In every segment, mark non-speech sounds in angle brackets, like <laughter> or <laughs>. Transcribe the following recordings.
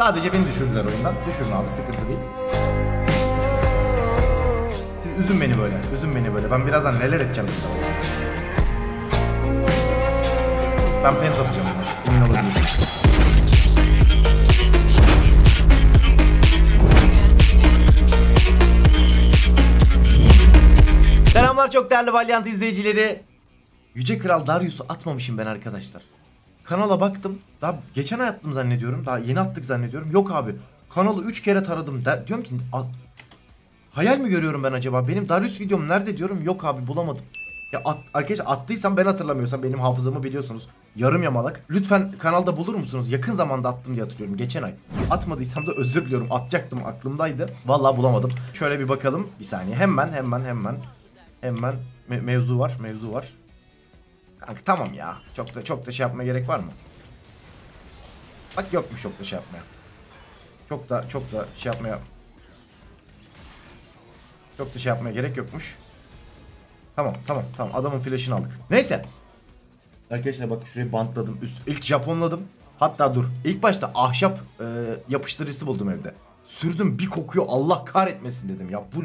Sadece beni düşürdüler oyundan. Düşürün abi sıkıntı değil. Siz üzün beni böyle. Üzün beni böyle. Ben birazdan neler edeceğim size. Ben pent atacağım. Emin olabilirsiniz. Selamlar çok değerli Valiant izleyicileri. Yüce Kral Darius'u atmamışım ben arkadaşlar. Kanala baktım. Daha geçen ay attım zannediyorum. Daha yeni attık zannediyorum. Yok abi. Kanalı 3 kere taradım. Da, diyorum ki a- hayal mi görüyorum ben acaba? Benim Darius videom nerede diyorum. Yok abi bulamadım. Ya at, arkadaşlar attıysam ben hatırlamıyorsam benim hafızamı biliyorsunuz. Yarım yamalak. Lütfen kanalda bulur musunuz? Yakın zamanda attım diye hatırlıyorum. Geçen ay. Atmadıysam da özür diliyorum. Atacaktım aklımdaydı. Vallahi bulamadım. Şöyle bir bakalım. Bir saniye. Hemen hemen hemen. Hemen me- mevzu var. Mevzu var. Kanka tamam ya. Çok da çok da şey yapmaya gerek var mı? Bak yokmuş çok da şey yapmaya. Çok da çok da şey yapmaya çok da şey yapmaya gerek yokmuş. Tamam tamam tamam adamın flash'ını aldık. Neyse. Arkadaşlar bak şurayı bantladım. Üst ilk Japonladım. Hatta dur. İlk başta ahşap e, yapıştırıcısı buldum evde. Sürdüm bir kokuyor Allah kahretmesin dedim. Ya bu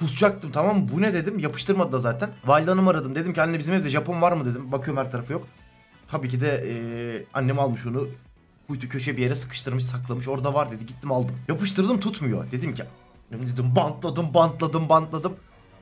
kusacaktım tamam mı? Bu ne dedim. Yapıştırmadı da zaten. Valide Hanım aradım. Dedim ki anne bizim evde Japon var mı dedim. Bakıyorum her tarafı yok. Tabii ki de e, annem almış onu. Kuytu köşe bir yere sıkıştırmış saklamış. Orada var dedi. Gittim aldım. Yapıştırdım tutmuyor. Dedim ki dedim bantladım bantladım bantladım.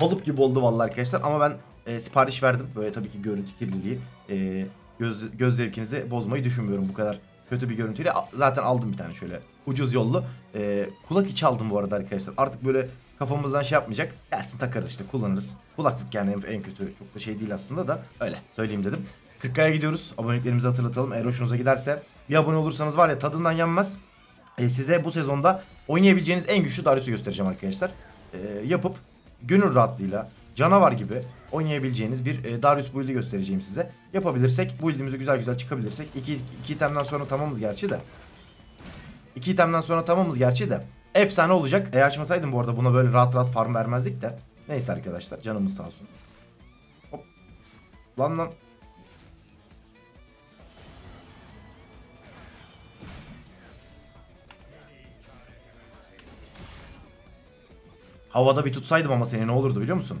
Kalıp gibi oldu vallahi arkadaşlar. Ama ben e, sipariş verdim. Böyle tabii ki görüntü kirliliği. E, göz, göz zevkinizi bozmayı düşünmüyorum bu kadar kötü bir görüntüyle. Zaten aldım bir tane şöyle ucuz yollu. E, kulak içi aldım bu arada arkadaşlar. Artık böyle kafamızdan şey yapmayacak. Gelsin takarız işte kullanırız. Kulaklık yani en, kötü. Çok da şey değil aslında da öyle söyleyeyim dedim. 40'a gidiyoruz. Aboneliklerimizi hatırlatalım. Eğer hoşunuza giderse bir abone olursanız var ya tadından yenmez. E, size bu sezonda oynayabileceğiniz en güçlü Darius'u göstereceğim arkadaşlar. E, yapıp gönül rahatlığıyla canavar gibi oynayabileceğiniz bir e, Darius build'i göstereceğim size. Yapabilirsek, build'imizi güzel güzel çıkabilirsek. iki, iki itemden sonra tamamız gerçi de. İki itemden sonra tamamız gerçi de. Efsane olacak. E açmasaydım bu arada buna böyle rahat rahat farm vermezdik de. Neyse arkadaşlar canımız sağ olsun. Hop. Lan lan. Havada bir tutsaydım ama seni ne olurdu biliyor musun?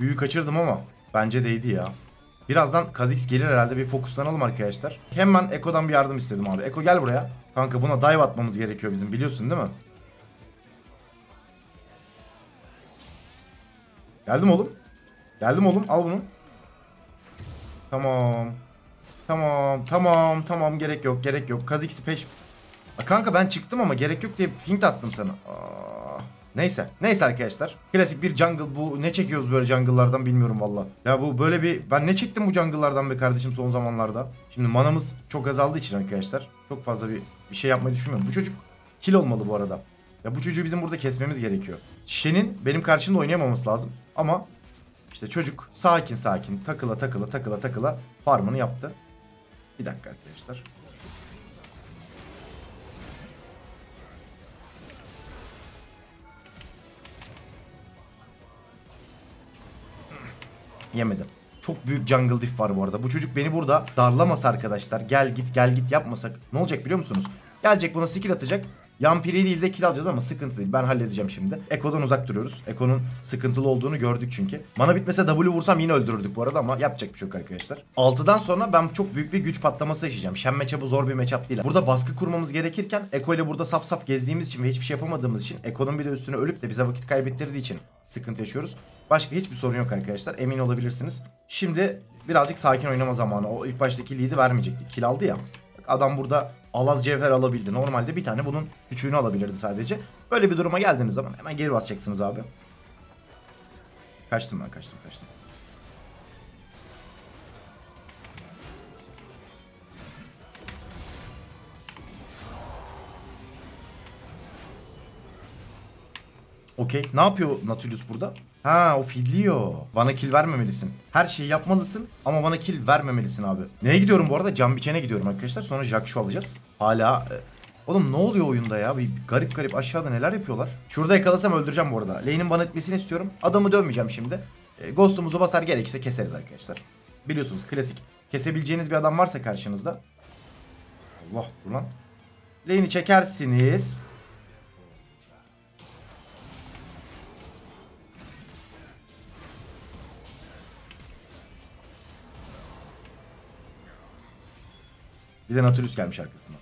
Büyü kaçırdım ama bence değdi ya. Birazdan Kha'Zix gelir herhalde bir fokuslanalım arkadaşlar. Hemen Eko'dan bir yardım istedim abi. Eko gel buraya. Kanka buna dive atmamız gerekiyor bizim biliyorsun değil mi? Geldim oğlum. Geldim oğlum al bunu. Tamam. Tamam tamam tamam gerek yok gerek yok. Kha'Zix'i peş... Kanka ben çıktım ama gerek yok diye hint attım sana. Aa, neyse. Neyse arkadaşlar. Klasik bir jungle bu. Ne çekiyoruz böyle jungle'lardan bilmiyorum valla. Ya bu böyle bir... Ben ne çektim bu jungle'lardan be kardeşim son zamanlarda. Şimdi manamız çok azaldığı için arkadaşlar. Çok fazla bir, bir şey yapmayı düşünmüyorum. Bu çocuk kill olmalı bu arada. Ya bu çocuğu bizim burada kesmemiz gerekiyor. Shen'in benim karşımda oynayamaması lazım. Ama işte çocuk sakin sakin takıla takıla takıla takıla farmını yaptı. Bir dakika arkadaşlar. Yemedim. Çok büyük jungle diff var bu arada. Bu çocuk beni burada darlamasa arkadaşlar. Gel git gel git yapmasak. Ne olacak biliyor musunuz? Gelecek buna skill atacak. Yampiri değil de kill alacağız ama sıkıntı değil. Ben halledeceğim şimdi. Eko'dan uzak duruyoruz. Eko'nun sıkıntılı olduğunu gördük çünkü. Mana bitmese W vursam yine öldürürdük bu arada ama yapacak bir şey yok arkadaşlar. 6'dan sonra ben çok büyük bir güç patlaması yaşayacağım. Shen matchup'ı zor bir matchup değil. Burada baskı kurmamız gerekirken Eko ile burada saf saf gezdiğimiz için ve hiçbir şey yapamadığımız için Eko'nun bir de üstüne ölüp de bize vakit kaybettirdiği için sıkıntı yaşıyoruz. Başka hiçbir sorun yok arkadaşlar. Emin olabilirsiniz. Şimdi birazcık sakin oynama zamanı. O ilk baştaki lead'i vermeyecektik. Kill aldı ya. Adam burada alaz cevher alabildi. Normalde bir tane bunun küçüğünü alabilirdi sadece. Böyle bir duruma geldiğiniz zaman hemen geri basacaksınız abi. Kaçtım ben kaçtım kaçtım. Okey. Ne yapıyor Nautilus burada? Ha o fidliyor. Bana kill vermemelisin. Her şeyi yapmalısın ama bana kill vermemelisin abi. Neye gidiyorum bu arada? Can biçene gidiyorum arkadaşlar. Sonra Jackshu alacağız. Hala... e, Oğlum ne oluyor oyunda ya? Bir garip garip aşağıda neler yapıyorlar? Şurada yakalasam öldüreceğim bu arada. Lane'in bana etmesini istiyorum. Adamı dövmeyeceğim şimdi. E, Ghost'umuzu basar gerekirse keseriz arkadaşlar. Biliyorsunuz klasik kesebileceğiniz bir adam varsa karşınızda. Allah dur lan. Lane'i çekersiniz. Bir de Nautilus gelmiş arkasına.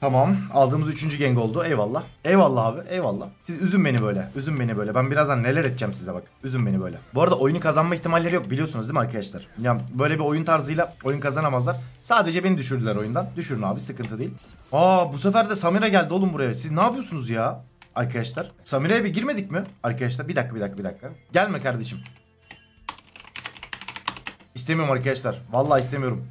Tamam. Aldığımız üçüncü gang oldu. Eyvallah. Eyvallah abi. Eyvallah. Siz üzün beni böyle. Üzün beni böyle. Ben birazdan neler edeceğim size bak. Üzün beni böyle. Bu arada oyunu kazanma ihtimalleri yok biliyorsunuz değil mi arkadaşlar? Ya böyle bir oyun tarzıyla oyun kazanamazlar. Sadece beni düşürdüler oyundan. Düşürün abi sıkıntı değil. Aa bu sefer de Samira geldi oğlum buraya. Siz ne yapıyorsunuz ya? Arkadaşlar. Samira'ya bir girmedik mi? Arkadaşlar bir dakika bir dakika bir dakika. Gelme kardeşim. İstemiyorum arkadaşlar. Vallahi istemiyorum.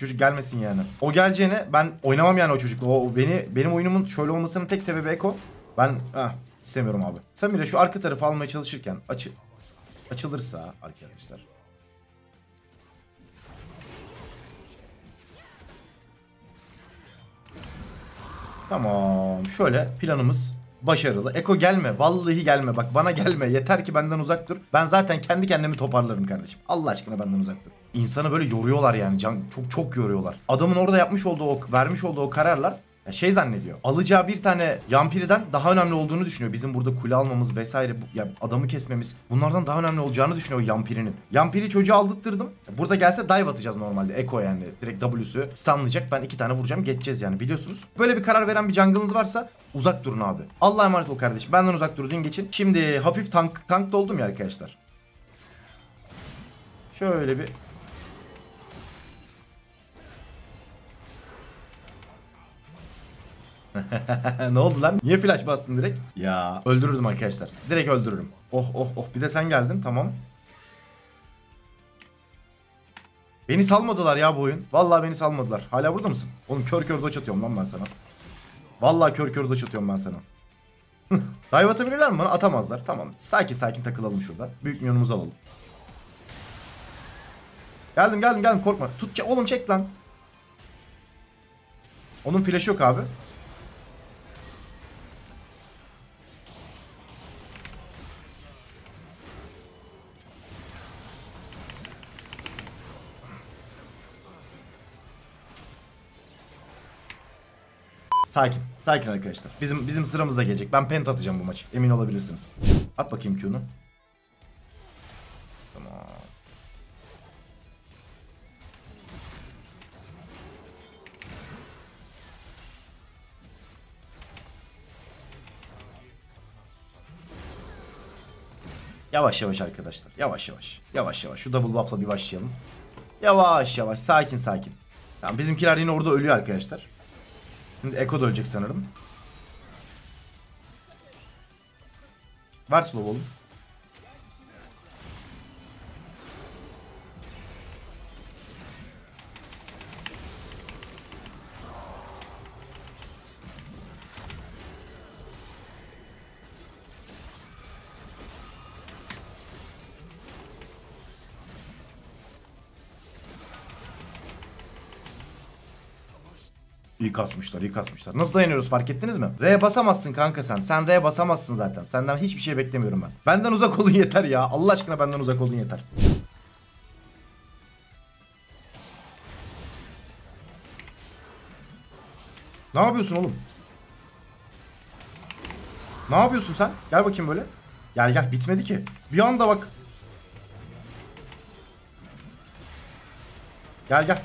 Çocuk gelmesin yani. O geleceğine ben oynamam yani o çocukla. O beni benim oyunumun şöyle olmasının tek sebebi Eko. Ben ah, istemiyorum abi. Samira şu arka tarafı almaya çalışırken açı açılırsa arkadaşlar. Tamam. Şöyle planımız başarılı. Eko gelme. Vallahi gelme. Bak bana gelme. Yeter ki benden uzak dur. Ben zaten kendi kendimi toparlarım kardeşim. Allah aşkına benden uzak dur. İnsanı böyle yoruyorlar yani. Can, çok çok yoruyorlar. Adamın orada yapmış olduğu o vermiş olduğu o kararlar ya şey zannediyor. Alacağı bir tane yampiriden daha önemli olduğunu düşünüyor. Bizim burada kule almamız vesaire bu, ya adamı kesmemiz bunlardan daha önemli olacağını düşünüyor yampirinin. Yampiri çocuğu aldırttırdım. Burada gelse dive atacağız normalde. Eko yani. Direkt W'su stunlayacak. Ben iki tane vuracağım. Geçeceğiz yani biliyorsunuz. Böyle bir karar veren bir jungle'ınız varsa uzak durun abi. Allah'a emanet ol kardeşim. Benden uzak durun geçin. Şimdi hafif tank tank doldum ya arkadaşlar. Şöyle bir <laughs> ne oldu lan? Niye flash bastın direkt? Ya öldürürdüm arkadaşlar. Direkt öldürürüm. Oh oh oh bir de sen geldin tamam. Beni salmadılar ya bu oyun. Vallahi beni salmadılar. Hala burada mısın? Oğlum kör kör doç atıyorum lan ben sana. Vallahi kör kör doç atıyorum ben sana. <laughs> Dive atabilirler mi bana? Atamazlar. Tamam. Sakin sakin takılalım şurada. Büyük minyonumuzu alalım. Geldim geldim geldim korkma. Tut oğlum çek lan. Onun flash'ı yok abi. Sakin. Sakin arkadaşlar. Bizim bizim sıramız da gelecek. Ben pent atacağım bu maçı. Emin olabilirsiniz. At bakayım Q'nu. Tamam. Yavaş yavaş arkadaşlar. Yavaş yavaş. Yavaş yavaş. Şu double buff'la bir başlayalım. Yavaş yavaş. Sakin sakin. Tamam bizimkiler yine orada ölüyor arkadaşlar. Şimdi Eko da ölecek sanırım. Ver slow oğlum. İyi kasmışlar, iyi kasmışlar. Nasıl dayanıyoruz fark ettiniz mi? R'ye basamazsın kanka sen. Sen R'ye basamazsın zaten. Senden hiçbir şey beklemiyorum ben. Benden uzak olun yeter ya. Allah aşkına benden uzak olun yeter. Ne yapıyorsun oğlum? Ne yapıyorsun sen? Gel bakayım böyle. Gel gel bitmedi ki. Bir anda bak. Gel gel.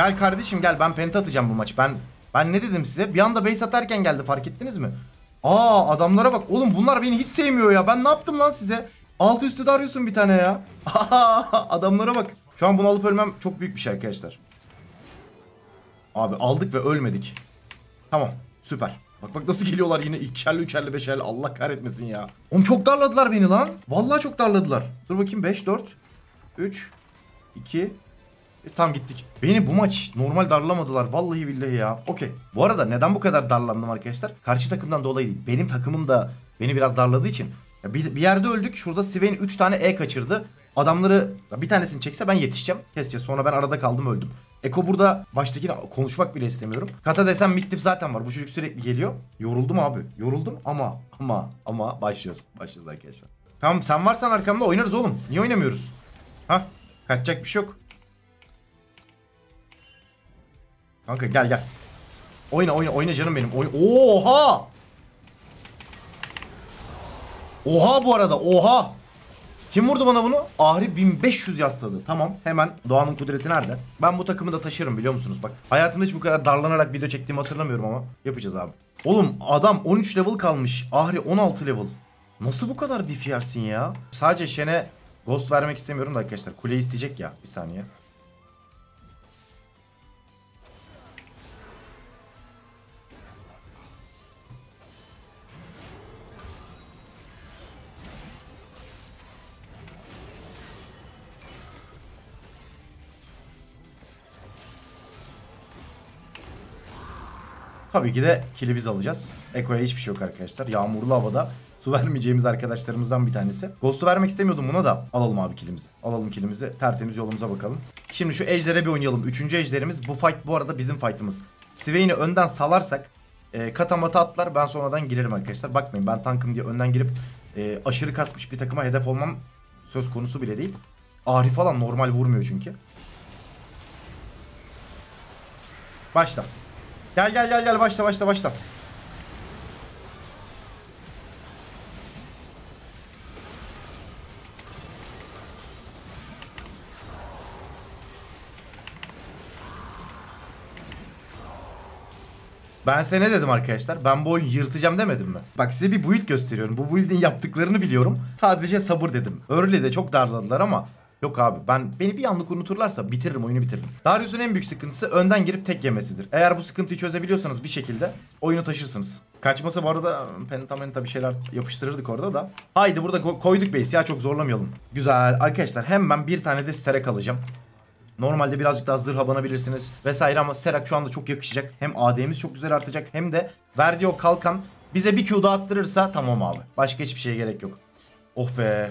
Gel kardeşim gel ben penta atacağım bu maçı. Ben ben ne dedim size? Bir anda base atarken geldi fark ettiniz mi? Aa adamlara bak. Oğlum bunlar beni hiç sevmiyor ya. Ben ne yaptım lan size? Altı üstü de arıyorsun bir tane ya. <laughs> adamlara bak. Şu an bunu alıp ölmem çok büyük bir şey arkadaşlar. Abi aldık ve ölmedik. Tamam süper. Bak bak nasıl geliyorlar yine ikişerli üçerli beşerli Allah kahretmesin ya. Oğlum çok darladılar beni lan. Vallahi çok darladılar. Dur bakayım 5 4 3 2 e, tam gittik. Beni bu maç normal darlamadılar. Vallahi billahi ya. Okey. Bu arada neden bu kadar darlandım arkadaşlar? Karşı takımdan dolayı değil. Benim takımım da beni biraz darladığı için. Ya bir, bir yerde öldük. Şurada Swain 3 tane E kaçırdı. Adamları bir tanesini çekse ben yetişeceğim. Keseceğiz. Sonra ben arada kaldım öldüm. Eko burada baştakine konuşmak bile istemiyorum. Kata desem midtif zaten var. Bu çocuk sürekli geliyor. Yoruldum abi. Yoruldum ama ama ama başlıyoruz. Başlıyoruz arkadaşlar. Tamam sen varsan arkamda oynarız oğlum. Niye oynamıyoruz? Ha? Kaçacak bir şey yok. Kanka gel gel. Oyna oyna oyna canım benim. Oy oha! Oha bu arada oha! Kim vurdu bana bunu? Ahri 1500 yasladı. Tamam hemen Doğan'ın kudreti nerede? Ben bu takımı da taşırım biliyor musunuz bak. Hayatımda hiç bu kadar darlanarak video çektiğimi hatırlamıyorum ama yapacağız abi. Oğlum adam 13 level kalmış. Ahri 16 level. Nasıl bu kadar yersin ya? Sadece Shen'e ghost vermek istemiyorum da arkadaşlar. Kule isteyecek ya. Bir saniye. Tabii ki de kili biz alacağız. Eko'ya hiçbir şey yok arkadaşlar. Yağmurlu havada su <laughs> vermeyeceğimiz arkadaşlarımızdan bir tanesi. Ghost'u vermek istemiyordum buna da. Alalım abi kilimizi. Alalım kilimizi. Tertemiz yolumuza bakalım. Şimdi şu ejdere bir oynayalım. Üçüncü ejderimiz. Bu fight bu arada bizim fight'ımız. Swain'i önden salarsak e, katamata atlar. Ben sonradan girerim arkadaşlar. Bakmayın ben tankım diye önden girip e, aşırı kasmış bir takıma hedef olmam söz konusu bile değil. Ahri falan normal vurmuyor çünkü. Başla. Gel gel gel gel başla başla başla. Ben size ne dedim arkadaşlar? Ben bu oyunu yırtacağım demedim mi? Bak size bir build gösteriyorum. Bu build'in yaptıklarını biliyorum. Sadece sabır dedim. Early'de çok darladılar ama Yok abi ben beni bir anlık unuturlarsa bitiririm oyunu bitiririm. Darius'un en büyük sıkıntısı önden girip tek yemesidir. Eğer bu sıkıntıyı çözebiliyorsanız bir şekilde oyunu taşırsınız. Kaçmasa bu arada pentamenta bir şeyler yapıştırırdık orada da. Haydi burada ko- koyduk base ya çok zorlamayalım. Güzel arkadaşlar hemen bir tane de sterek alacağım. Normalde birazcık daha zırh abanabilirsiniz vesaire ama Sterak şu anda çok yakışacak. Hem AD'miz çok güzel artacak hem de verdiği o kalkan bize bir Q daha attırırsa tamam abi. Başka hiçbir şeye gerek yok. Oh be.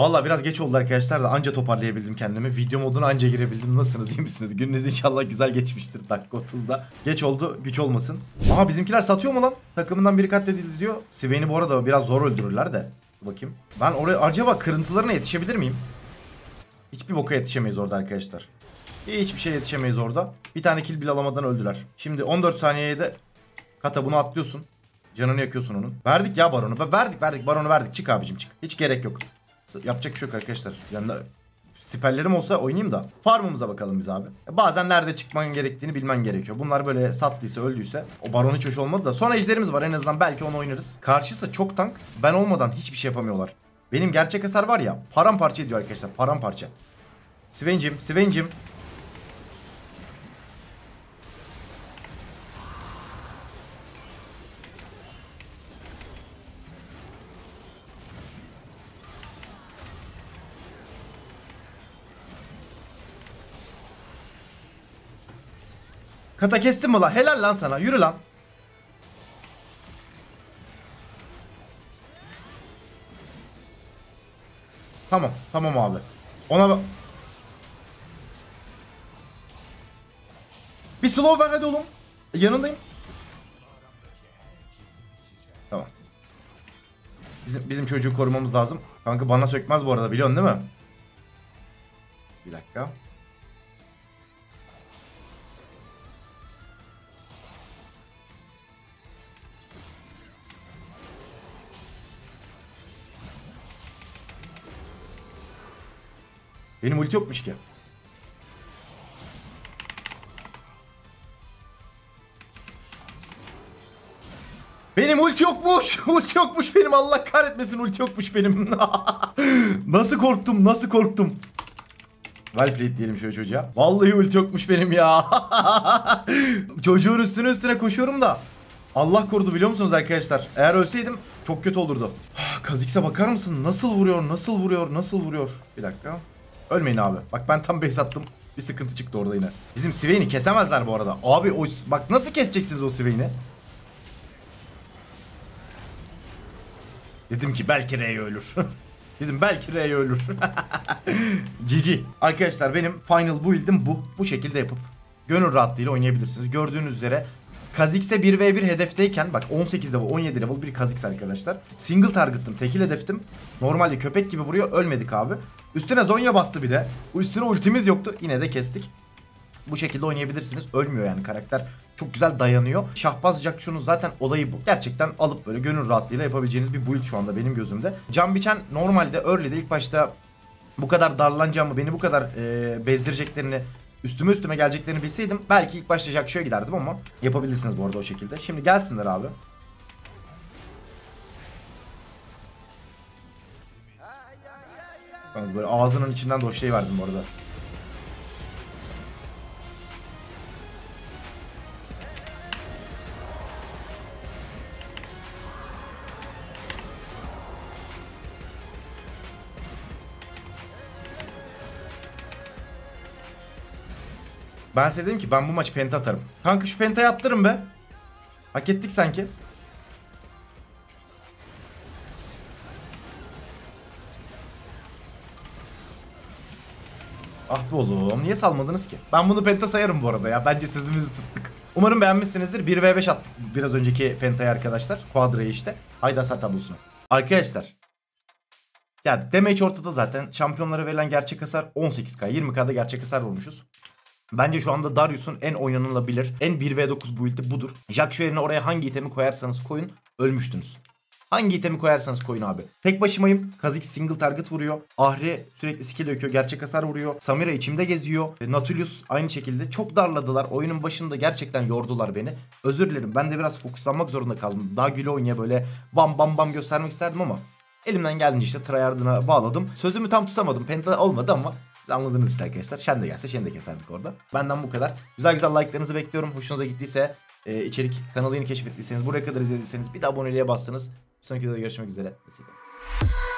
Valla biraz geç oldu arkadaşlar da anca toparlayabildim kendimi. Video moduna anca girebildim. Nasılsınız iyi misiniz? Gününüz inşallah güzel geçmiştir dakika 30'da. Geç oldu güç olmasın. Aha bizimkiler satıyor mu lan? Takımından biri katledildi diyor. Swain'i bu arada biraz zor öldürürler de. Bakayım. Ben oraya acaba kırıntılarına yetişebilir miyim? Hiçbir boka yetişemeyiz orada arkadaşlar. Hiçbir şey yetişemeyiz orada. Bir tane kill bile alamadan öldüler. Şimdi 14 saniyeye de kata bunu atlıyorsun. Canını yakıyorsun onun. Verdik ya baronu. Verdik verdik baronu verdik. Çık abicim çık. Hiç gerek yok. Yapacak bir şey yok arkadaşlar. Yanında siperlerim olsa oynayayım da. Farmımıza bakalım biz abi. Bazen nerede çıkman gerektiğini bilmen gerekiyor. Bunlar böyle sattıysa öldüyse. O baron hiç hoş olmadı da. Son ejderimiz var en azından belki onu oynarız. Karşısı çok tank. Ben olmadan hiçbir şey yapamıyorlar. Benim gerçek hasar var ya paramparça ediyor arkadaşlar paramparça. Sven'cim Sven'cim. Kata kestin mi lan? Helal lan sana. Yürü lan. Tamam. Tamam abi. Ona. Bir slow ver hadi oğlum. E, yanındayım. Tamam. Bizim bizim çocuğu korumamız lazım. Kanka bana sökmez bu arada biliyorsun değil mi? Bir dakika. Benim ulti yokmuş ki. Benim ulti yokmuş. <laughs> Ulti yokmuş benim. Allah kahretmesin ulti yokmuş benim. <laughs> nasıl korktum? Nasıl korktum? Well diyelim şöyle çocuğa. Vallahi ulti yokmuş benim ya. <laughs> Çocuğun üstüne üstüne koşuyorum da. Allah korudu biliyor musunuz arkadaşlar? Eğer ölseydim çok kötü olurdu. <sighs> Kazikse bakar mısın? Nasıl vuruyor? Nasıl vuruyor? Nasıl vuruyor? Bir dakika. Ölmeyin abi. Bak ben tam base attım. Bir sıkıntı çıktı orada yine. Bizim Swain'i kesemezler bu arada. Abi o bak nasıl keseceksiniz o Swain'i? Dedim ki belki Rey ölür. <laughs> Dedim belki Rey ölür. <laughs> GG. Arkadaşlar benim final build'im bu. Bu şekilde yapıp gönül rahatlığıyla oynayabilirsiniz. Gördüğünüz üzere Kha'Zix'e 1v1 hedefteyken bak 18 level 17 level bir Kha'Zix arkadaşlar. Single target'tım tekil hedeftim. Normalde köpek gibi vuruyor ölmedik abi. Üstüne Zonya bastı bir de. Üstüne ultimiz yoktu yine de kestik. Bu şekilde oynayabilirsiniz. Ölmüyor yani karakter. Çok güzel dayanıyor. Şahbaz Jakşun'un zaten olayı bu. Gerçekten alıp böyle gönül rahatlığıyla yapabileceğiniz bir build şu anda benim gözümde. Can Biçen normalde early'de ilk başta bu kadar darlanacağımı, beni bu kadar e, bezdireceklerini, üstüme üstüme geleceklerini bilseydim belki ilk başta Jakşu'ya giderdim ama yapabilirsiniz bu arada o şekilde. Şimdi gelsinler abi. Böyle ağzının içinden şey verdim bu arada. Ben size dedim ki ben bu maçı penta atarım. Kanka şu pentayı attırın be. Hak ettik sanki. Ah be oğlum niye salmadınız ki? Ben bunu penta sayarım bu arada ya. Bence sözümüzü tuttuk. Umarım beğenmişsinizdir. 1v5 attık biraz önceki pentayı arkadaşlar. Quadra'yı işte. Haydi hasar tablosuna. Arkadaşlar. Ya damage ortada zaten. Şampiyonlara verilen gerçek hasar 18k. 20k'da gerçek hasar vurmuşuz. Bence şu anda Darius'un en oynanılabilir, en 1v9 build'i budur. Jack yerine oraya hangi itemi koyarsanız koyun ölmüştünüz. Hangi itemi koyarsanız koyun abi. Tek başımayım. Kha'Zix single target vuruyor. Ahri sürekli skill döküyor. Gerçek hasar vuruyor. Samira içimde geziyor. E, Nautilus aynı şekilde. Çok darladılar. Oyunun başında gerçekten yordular beni. Özür dilerim. Ben de biraz fokuslanmak zorunda kaldım. Daha güle oynaya böyle bam bam bam göstermek isterdim ama elimden geldiğince işte tryhard'ına bağladım. Sözümü tam tutamadım. Penta olmadı ama anladınız işte arkadaşlar. Şen de gelse Şen de keserdik orada. Benden bu kadar. Güzel güzel like'larınızı bekliyorum. Hoşunuza gittiyse e, içerik kanalı keşfettiyseniz buraya kadar izlediyseniz bir de aboneliğe bastınız. Bir sonraki videoda görüşmek üzere. Hoşçakalın.